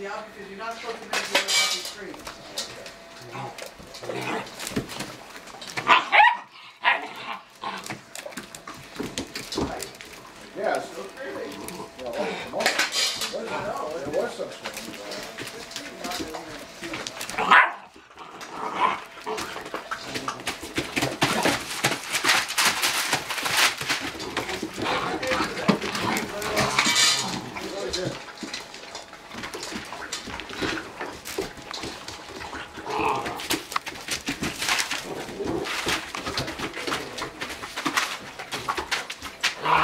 Yeah, because you're not supposed to make your own street. Yeah, still screaming. Well, come on. Was you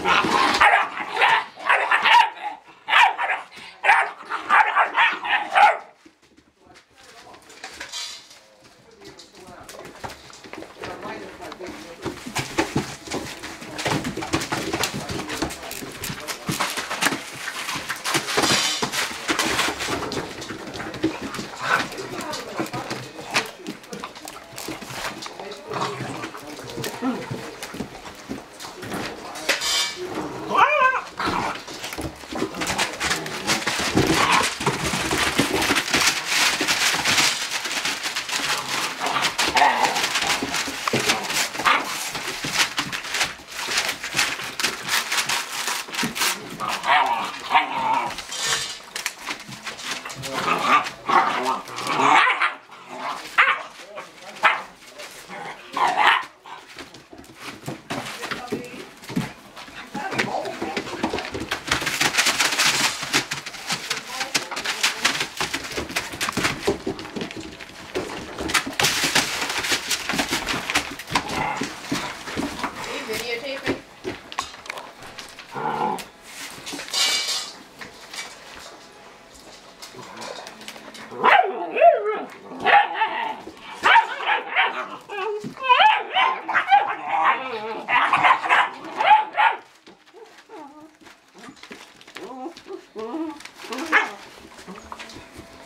videotaping?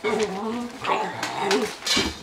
嗯。